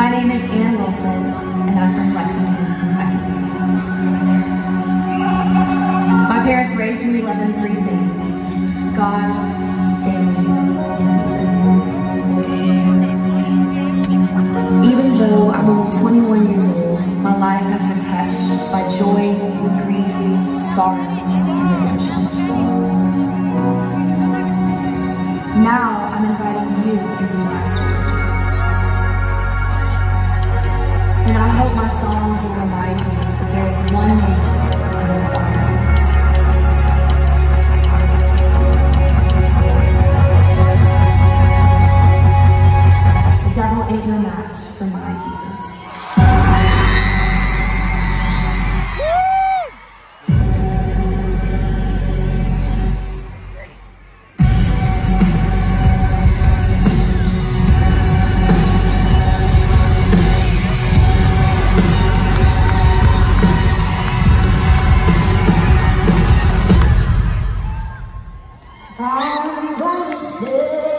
My name is Anne Wilson, and I'm from Lexington, Kentucky. My parents raised me loving three things, God, family, and music. Even though I'm only 21 years old, my life has been touched by joy, grief, sorrow, and redemption. Now I'm inviting you into the last ain't no match for my Jesus. I'm gonna stay.